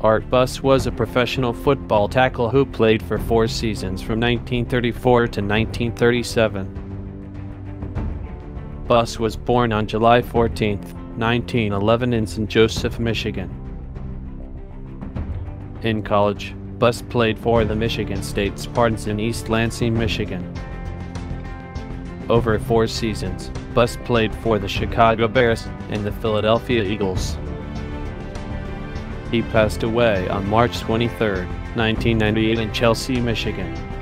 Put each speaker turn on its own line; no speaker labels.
Art Buss was a professional football tackle who played for four seasons from 1934 to 1937. Buss was born on July 14, 1911 in St. Joseph, Michigan. In college, Buss played for the Michigan State Spartans in East Lansing, Michigan. Over four seasons, Buss played for the Chicago Bears and the Philadelphia Eagles. He passed away on March 23, 1998 in Chelsea, Michigan.